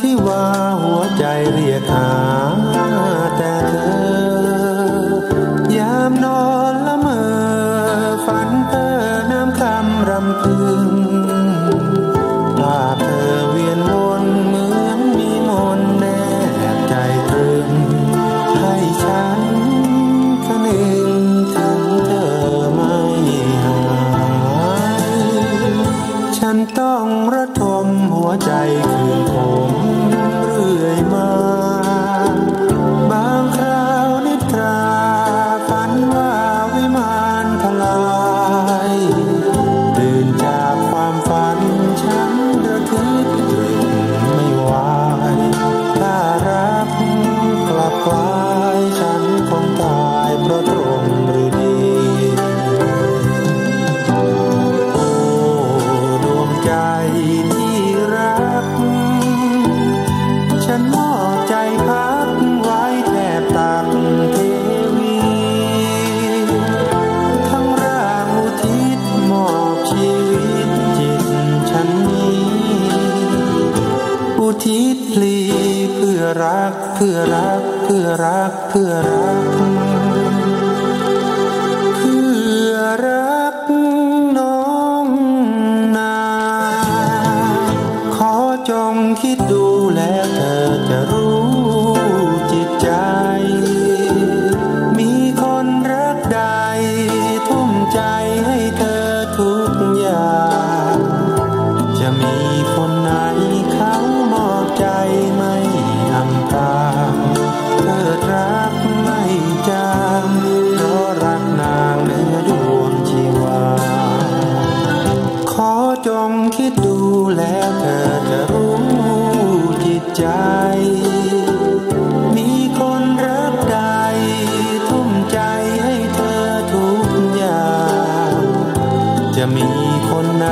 ที่ว่าหัวใจเรียกหาแต่เธอยามนอนละเมอฝันเธอน้ำคำรำพึง ต้องระทมหัวใจคืนผมเรื่อยมา บางคราวนิทราฝันว่าวิมานทลา อุทิศพลีเพื่อรักเพื่อรักเพื่อรักเพื่อรัก เพื่อรักน้องนา ขอจงคิดดู แล้วเธอจะรู้จิตใจ มีคนรักใดทุ่มใจให้เธอทุกอย่าง จะมีคนไหน